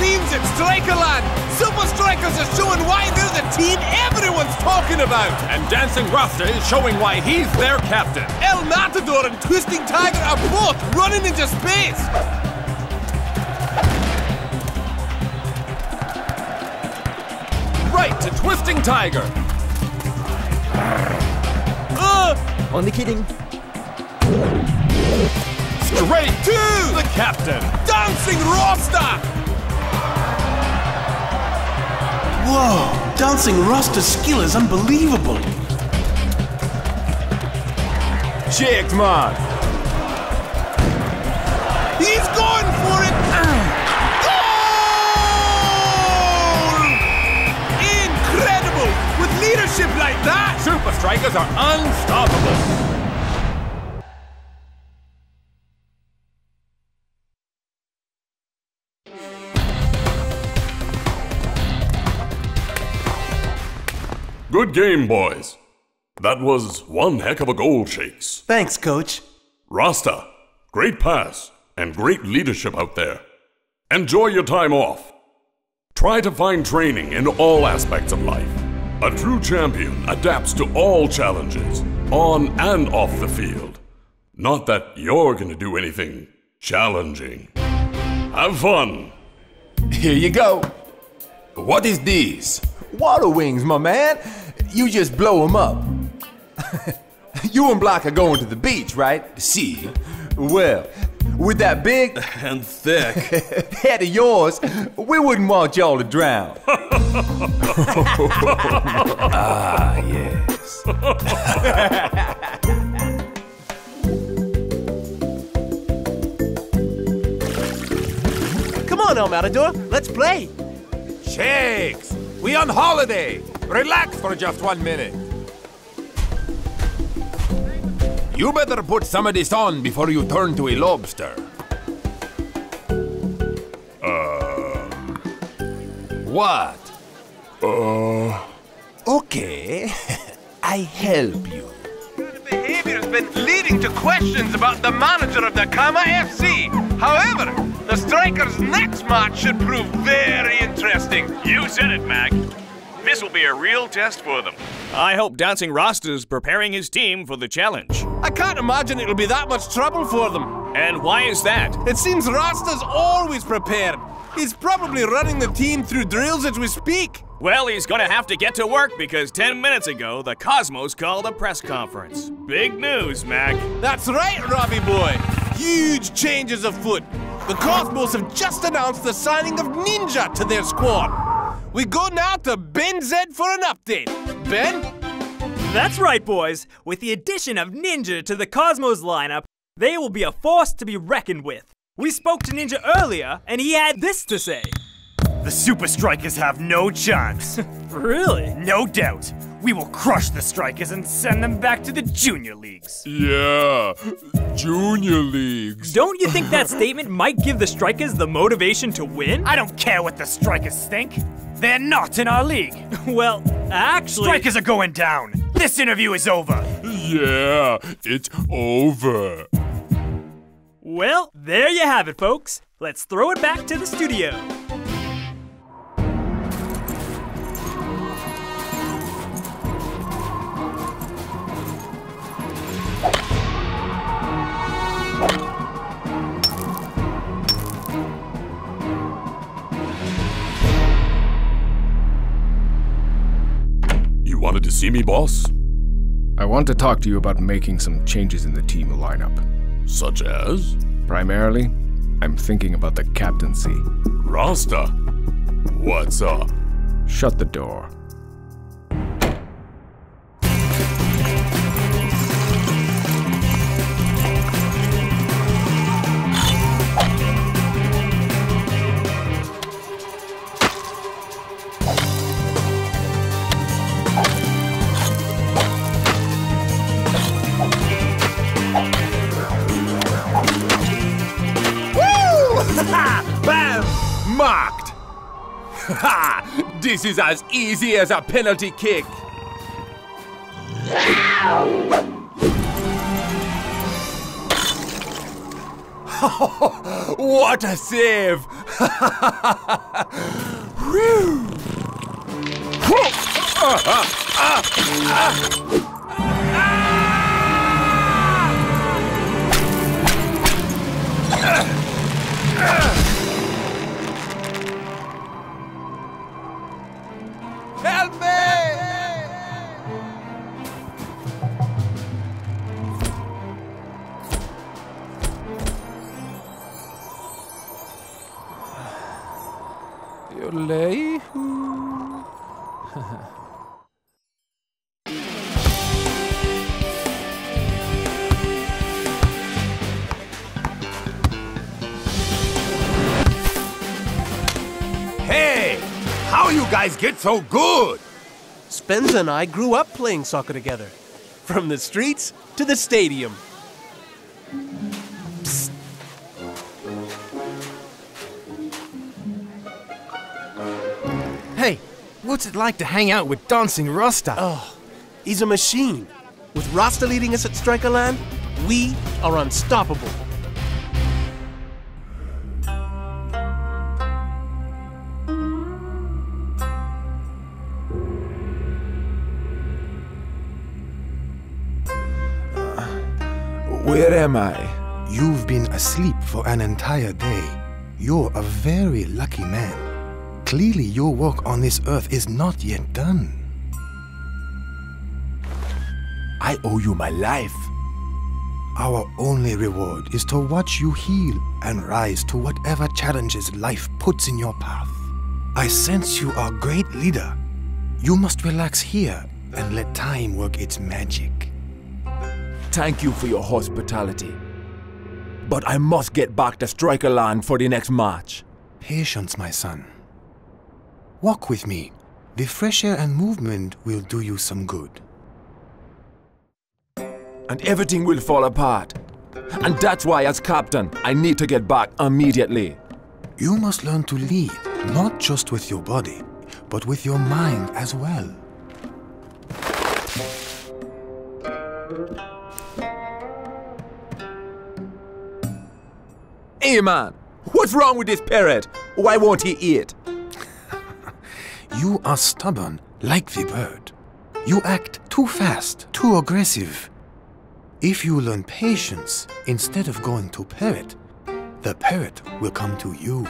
seems it, Strikerland! Supa Strikas are showing why they're the team everyone's talking about! And Dancing Rasta is showing why he's their captain. El Matador and Twisting Tiger are both running into space! Right to Twisting Tiger. Uh, Only kidding. Straight to the captain. Dancing Rasta! Whoa, Dancing Rasta's skill is unbelievable. Checked, man. He's going for it! Goal! Incredible! With leadership like that! Supa Strikas are unstoppable. Good game, boys. That was one heck of a goal, Shakes. Thanks, coach. Rasta, great pass and great leadership out there. Enjoy your time off. Try to find training in all aspects of life. A true champion adapts to all challenges, on and off the field. Not that you're gonna do anything challenging. Have fun. Here you go. What is this? Water wings, my man. You just blow them up. you and Block are going to the beach, right? See? Well, with that big And thick. head of yours, we wouldn't want y'all to drown. ah, yes. Come on, El Matador. Let's play. Shakes! We on holiday! Relax for just one minute. You better put some of this on before you turn to a lobster. Um. What? Uh. Okay. I help you. behavior has been leading to questions about the manager of the Kama FC. However, the Strikers' next match should prove very interesting. You said it, Mac. This will be a real test for them. I hope Dancing Rasta's preparing his team for the challenge. I can't imagine it'll be that much trouble for them. And why is that? It seems Rasta's always prepared. He's probably running the team through drills as we speak. Well, he's gonna have to get to work because 10 minutes ago, the Cosmos called a press conference. Big news, Mac. That's right, Robbie boy. Huge changes afoot. The Cosmos have just announced the signing of Ninja to their squad. We go now to Ben Zed for an update. Ben? That's right, boys. With the addition of Ninja to the Cosmos lineup, they will be a force to be reckoned with. We spoke to Ninja earlier, and he had this to say. The Supa Strikas have no chance. Really? No doubt. We will crush the Strikers and send them back to the junior leagues. Yeah, Junior Leagues. Don't you think that statement might give the Strikers the motivation to win? I don't care what the Strikers think. They're not in our league. Well, actually. Strikers are going down. This interview is over. Yeah, it's over. Well, there you have it, folks. Let's throw it back to the studio. See me, boss? I want to talk to you about making some changes in the team lineup. Such as? Primarily, I'm thinking about the captaincy. Rasta. What's up? Shut the door. This is as easy as a penalty kick. what a save! Yodelay. Hey! How you guys get so good? Spencer and I grew up playing soccer together. From the streets to the stadium. What's it like to hang out with Dancing Rasta? Oh, he's a machine. With Rasta leading us at Strikerland, we are unstoppable. Where am I? You've been asleep for an entire day. You're a very lucky man. Clearly, your work on this earth is not yet done. I owe you my life. Our only reward is to watch you heal and rise to whatever challenges life puts in your path. I sense you are a great leader. You must relax here and let time work its magic. Thank you for your hospitality. But I must get back to Strikerland for the next match. Patience, my son. Walk with me. The fresh air and movement will do you some good. And everything will fall apart. And that's why, as captain, I need to get back immediately. You must learn to lead, not just with your body, but with your mind as well. Hey man, what's wrong with this parrot? Why won't he eat? You are stubborn, like the bird. You act too fast, too aggressive. If you learn patience instead of going to parrot, the parrot will come to you.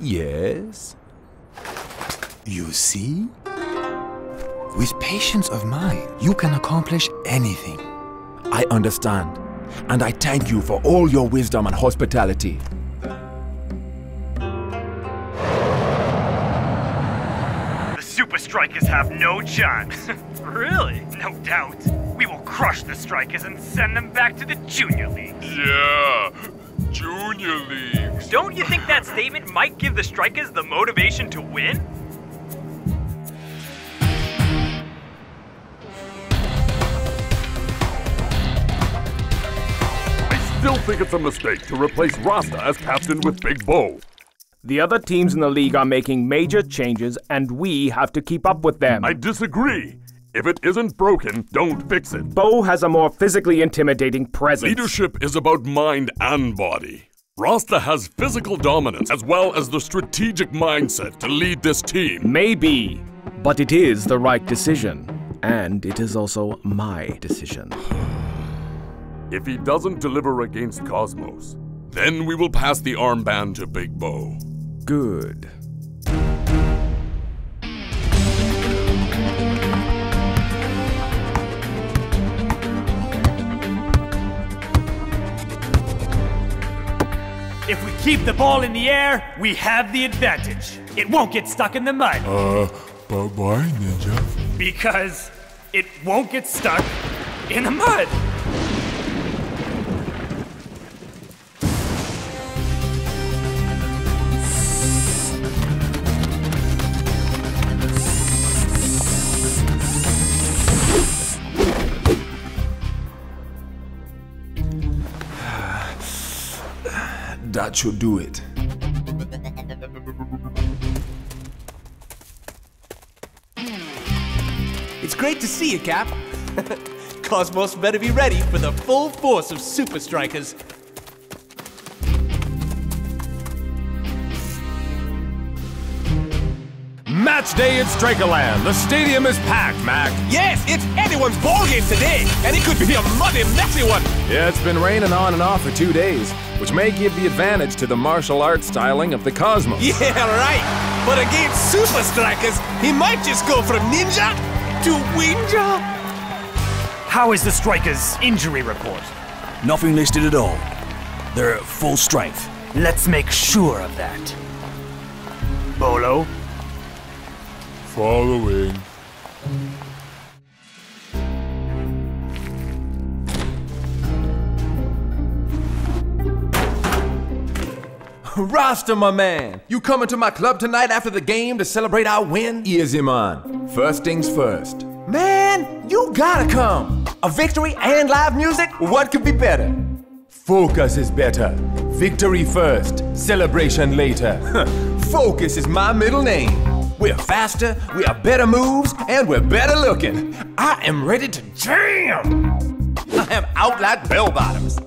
Yes? You see? With patience of mind, you can accomplish anything. I understand. And I thank you for all your wisdom and hospitality. The Supa Strikas have no chance. really? No doubt. We will crush the Strikers and send them back to the Junior Leagues. Yeah, Junior Leagues. Don't you think that statement might give the Strikers the motivation to win? Think it's a mistake to replace Rasta as captain with Big Bo. The other teams in the league are making major changes, and we have to keep up with them. I disagree. If it isn't broken, don't fix it. Bo has a more physically intimidating presence. Leadership is about mind and body. Rasta has physical dominance as well as the strategic mindset to lead this team. Maybe, but it is the right decision. And it is also my decision. If he doesn't deliver against Cosmos, then we will pass the armband to Big Bo. Good. If we keep the ball in the air, we have the advantage. It won't get stuck in the mud. Uh, but why, Ninja? Because it won't get stuck in the mud. That should do it. It's great to see you, Cap. Cosmos better be ready for the full force of Supa Strikas. Match day at Strikerland. The stadium is packed, Mac. Yes, it's anyone's ballgame today, and it could be a muddy, messy one. Yeah, it's been raining on and off for two days, which may give the advantage to the martial arts styling of the Cosmos. Yeah, right. But against Super Strikers, he might just go from ninja to winja. How is the Strikers' injury report? Nothing listed at all. They're at full strength. Let's make sure of that. Bolo, Following. Rasta, my man, you coming to my club tonight after the game to celebrate our win? Easy, man. First things first. Man, you gotta come. A victory and live music? What could be better? Focus is better. Victory first, celebration later. Focus is my middle name. We're faster, we are better moves, and we're better looking. I am ready to jam. I am out like bell bottoms.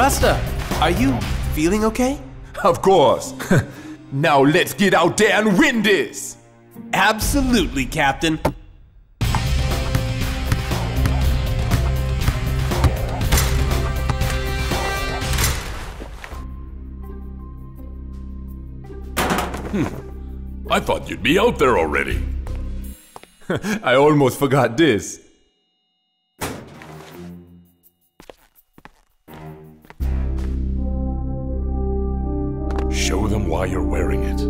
Rasta, are you feeling okay? Of course. now let's get out there and win this. Absolutely, Captain. Hmm. I thought you'd be out there already. I almost forgot this. Show them why you're wearing it.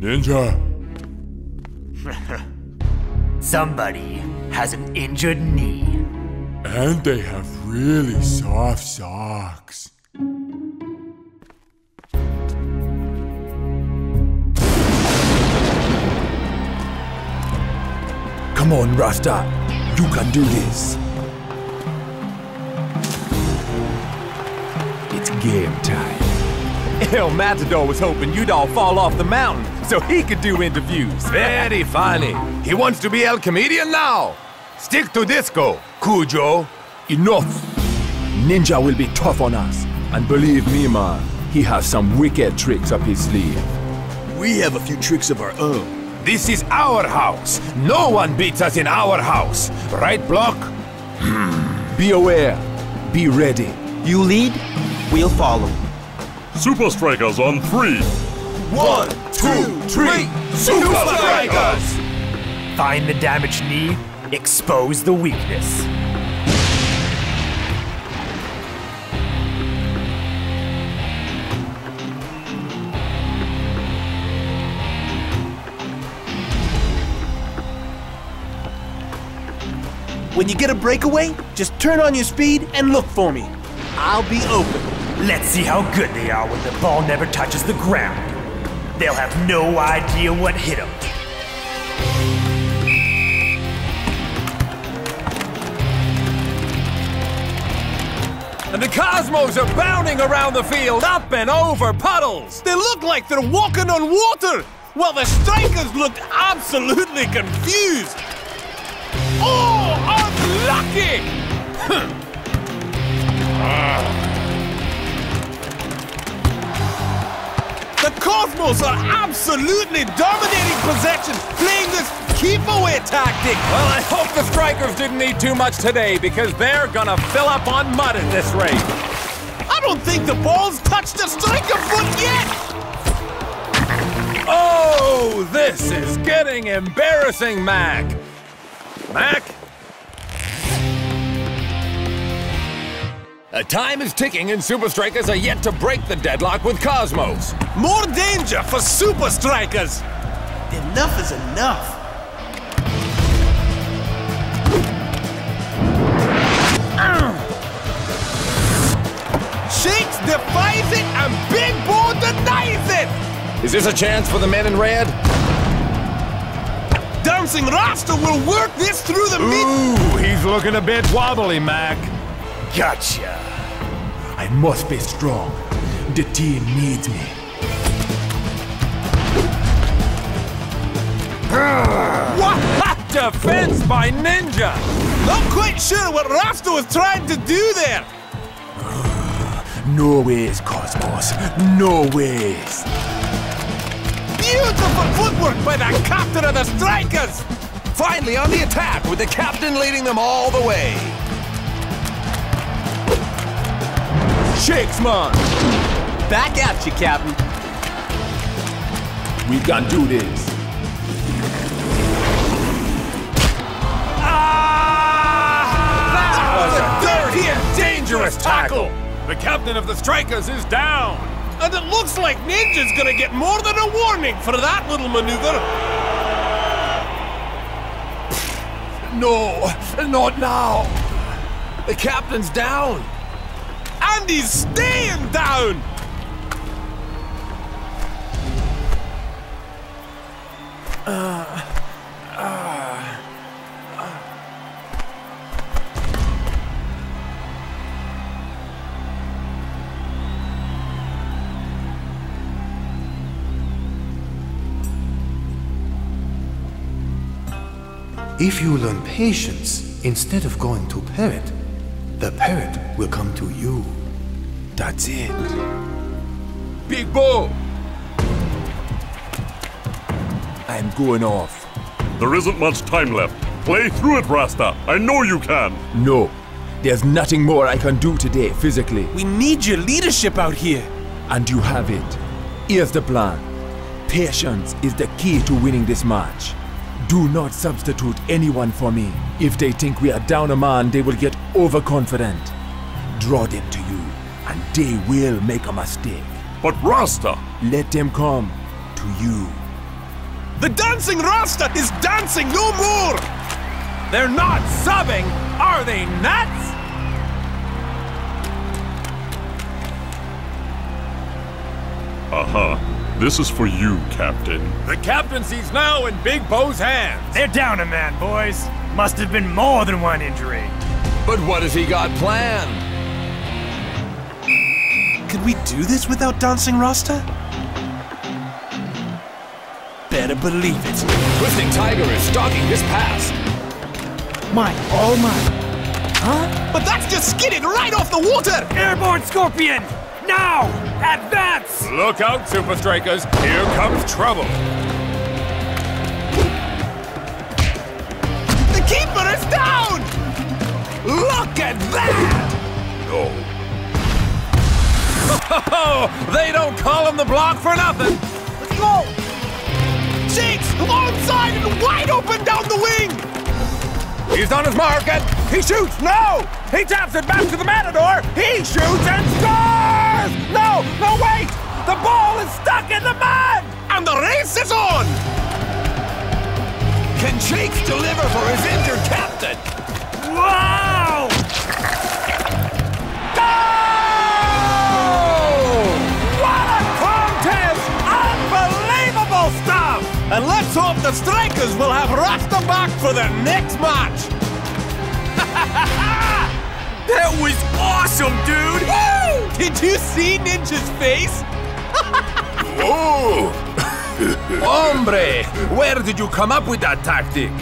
Ninja. somebody has an injured knee. And they have really soft socks. Come on, Rasta. You can do this. It's game time. El Matador was hoping you'd all fall off the mountain so he could do interviews. Very funny. He wants to be El Comedian now. Stick to disco, Cool Joe. Enough! Ninja will be tough on us. And believe me, man, he has some wicked tricks up his sleeve. We have a few tricks of our own. This is our house. No one beats us in our house. Right, Block? Hmm. Be aware. Be ready. You lead, we'll follow. Supa Strikas on three. One, two, three, Supa Strikas! Find the damaged knee, expose the weakness. When you get a breakaway, just turn on your speed and look for me. I'll be open. Let's see how good they are when the ball never touches the ground. They'll have no idea what hit them. And the Cosmos are bounding around the field, up and over puddles. They look like they're walking on water, while the strikers looked absolutely confused. Oh, unlucky! The Cosmos are absolutely dominating possession, playing this keep away tactic. Well, I hope the Strikers didn't need too much today because they're gonna fill up on mud at this rate. I don't think the ball's touched the striker foot yet. Oh, this is getting embarrassing, Mac. Mac? A time is ticking and Supa Strikas are yet to break the deadlock with Cosmos. More danger for Supa Strikas. Enough is enough. Shakes defies it and Big Bull denies it. Is this a chance for the men in red? Dancing Rasta will work this through the mid. Ooh, he's looking a bit wobbly, Mac. Gotcha. I must be strong. The team needs me. What? Defense by Ninja! Not quite sure what Rasta was trying to do there. No ways, Cosmos. No ways. Beautiful footwork by the captain of the Strikers. Finally on the attack with the captain leading them all the way. Shakes, man. Back at you, Captain. We can do this. Ah! That was a dirty and dangerous tackle. The captain of the Strikers is down. And it looks like Ninja's gonna get more than a warning for that little maneuver. No, not now. The captain's down. And he's staying down. If you learn patience instead of going to parrot, the parrot will come to you. That's it. Big Bo! I'm going off. There isn't much time left. Play through it, Rasta. I know you can. No. There's nothing more I can do today physically. We need your leadership out here. And you have it. Here's the plan. Patience is the key to winning this match. Do not substitute anyone for me. If they think we are down a man, they will get overconfident. Draw them to you, and they will make a mistake. But Rasta! Let them come to you. The dancing Rasta is dancing no more. They're not subbing. Are they nuts? Aha. This is for you, Captain. The captaincy's now in Big Bo's hands. They're down a man, boys. Must have been more than one injury. But what has he got planned? Could we do this without dancing Rasta? Better believe it. Twisting Tiger is stalking his pass. My, oh my. Huh? But that's just skidding right off the water! Airborne Scorpion! Now! Advance! Look out, Supa Strikas. Here comes trouble. The keeper is down! Look at that! No. Oh, they don't call him the block for nothing. Let's go! Shakes, onside and wide open down the wing! He's on his mark and he shoots. No! He taps it back to the Matador. He shoots and scores! No! No, wait! The ball is stuck in the mud! And the race is on! Can Shakes deliver for his injured captain? Wow! The Strikers will have Rasta back for their next match! That was awesome, dude! Woo! Did you see Ninja's face? Oh! Hombre, where did you come up with that tactic?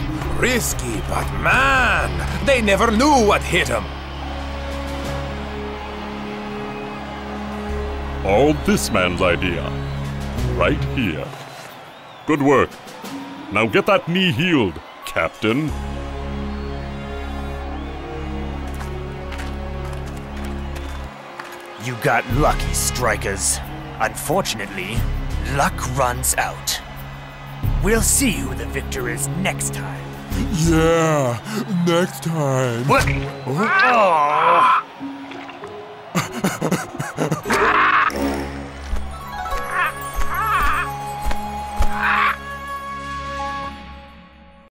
Risky, but man, they never knew what hit him. All this man's idea. Right here. Good work. Now get that knee healed, Captain. You got lucky, strikers. Unfortunately, luck runs out. We'll see who the victor is next time. Yeah, next time. What? Oh. Ah!